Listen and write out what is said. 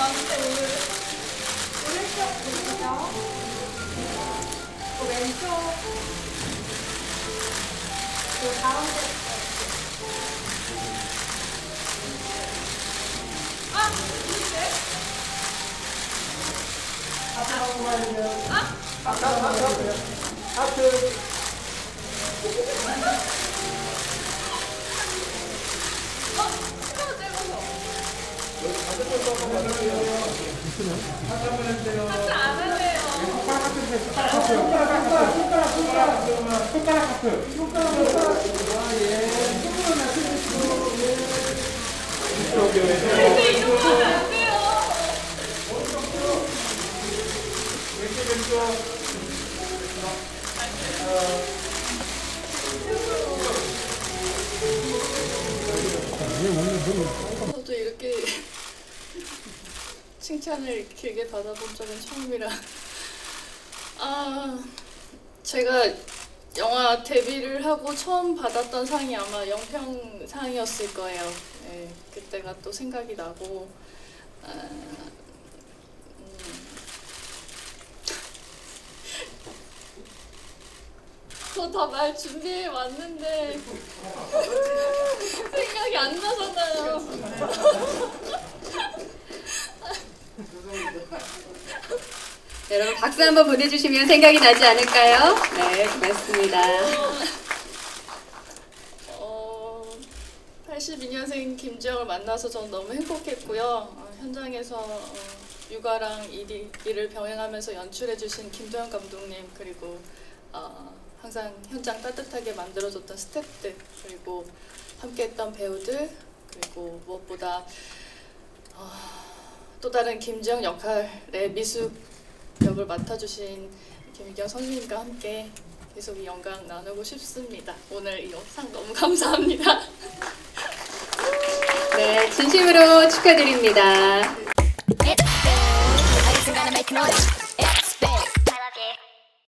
많은데 오늘 오른쪽 보시죠. 그 왼쪽 그 가운데 아! 이게 아까운 아? 아까운 말이요. 하트. 이쪽에. 근데 이런 거 하면 안 돼요. 왼쪽 왼쪽. 저도 이렇게 칭찬을 길게 받아본 적은 처음이라 아 제가 영화 데뷔를 하고 처음 받았던 상이 아마 영평상이었을 거예요. 네, 그때가 또 생각이 나고 아, 음, 저다말 준비해 왔는데 생각이 안 나잖아요. 여러분 박수 한번 보내주시면 생각이 나지 않을까요? 네, 고맙습니다. 어, 82년생 김지영을 만나서 전 너무 행복했고요. 어, 현장에서 어, 육아랑 일이, 일을 병행하면서 연출해주신 김도현 감독님 그리고 어, 항상 현장 따뜻하게 만들어줬던 스태프들 그리고 함께했던 배우들 그리고 무엇보다 어, 또 다른 김지영 역할의 미숙 역을 맡아주신 김희경 선생님과 함께 계속 이 영광 나누고 싶습니다. 오늘 이 영상 너무 감사합니다. 네, 진심으로 축하드립니다.